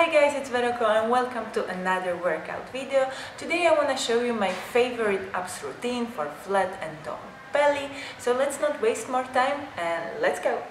Hi guys, it's Verocco and welcome to another workout video. Today I want to show you my favorite abs routine for flat and toned belly. So let's not waste more time and let's go!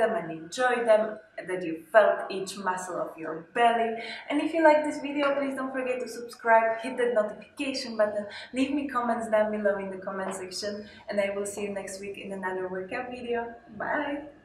Them and enjoyed them, that you felt each muscle of your belly. And if you like this video, please don't forget to subscribe, hit that notification button, leave me comments down below in the comment section, and I will see you next week in another workout video. Bye!